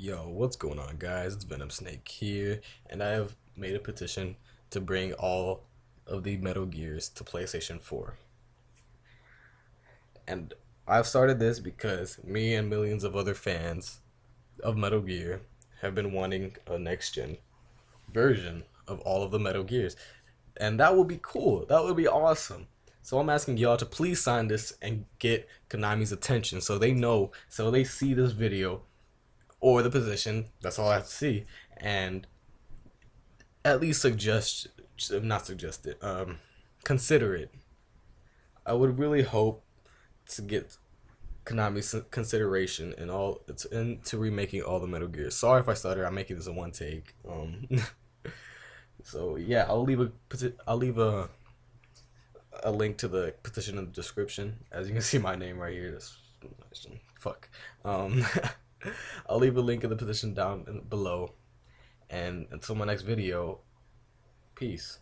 Yo, what's going on, guys? It's Venom Snake here, and I have made a petition to bring all of the Metal Gears to PlayStation 4. And I've started this because me and millions of other fans of Metal Gear have been wanting a next gen version of all of the Metal Gears. And that would be cool. That would be awesome. So I'm asking y'all to please sign this and get Konami's attention so they know, so they see this video or the position. That's all I have to see, and at least suggest, not suggest it, um, consider it. I would really hope to get Konami's consideration in all it's into remaking all the Metal Gear. Sorry if I stutter. I'm making this a one take. Um, so yeah, I'll leave a I'll leave a a link to the petition in the description. As you can see, my name right here. This fuck. Um. I'll leave a link in the position down below. And until my next video, peace.